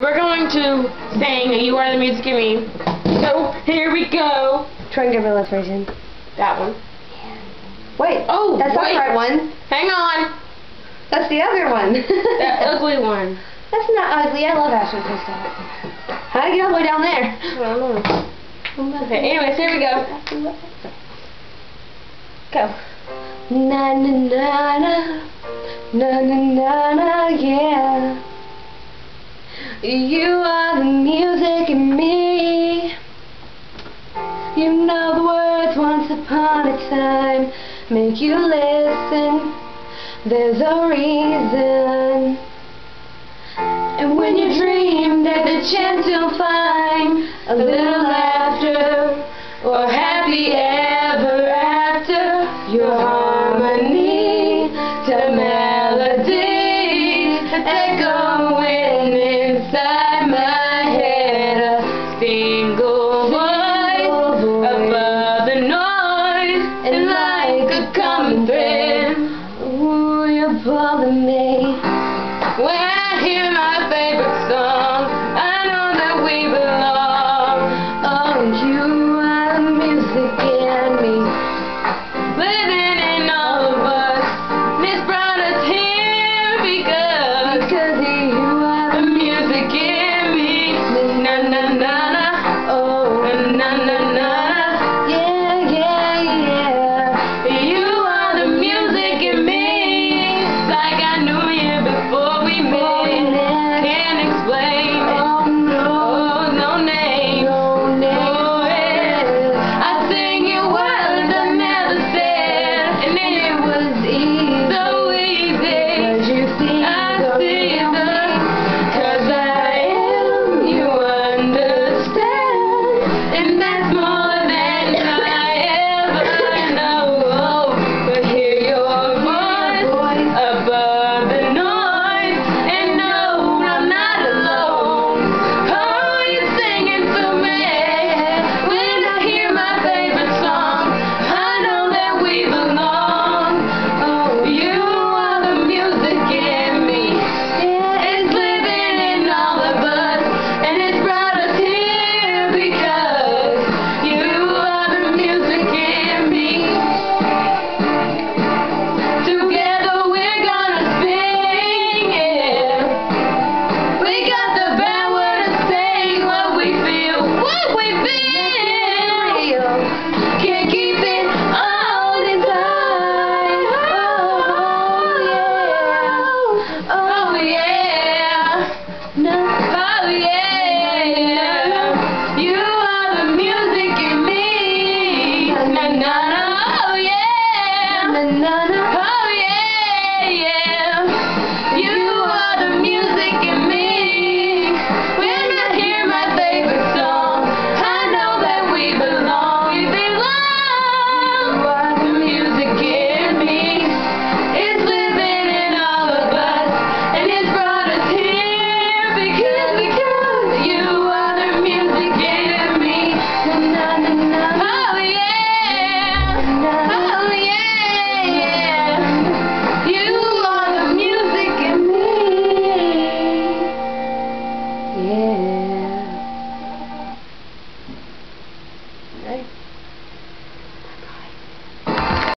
We're going to sing You Are the Music in Me. So, here we go. Troy Gabriella version. That one. Wait. Oh, That's not the right one. Hang on. That's the other one. That ugly one. That's not ugly. I love Ashley Crystal. How do I get all the way down there? I don't know. Okay, anyways, here we go. Go. Na na na na na na na na yeah. You are the music in me. You know the words once upon a time make you listen. There's a reason. And when you dream, there's a chance you'll find a little light. can't hear my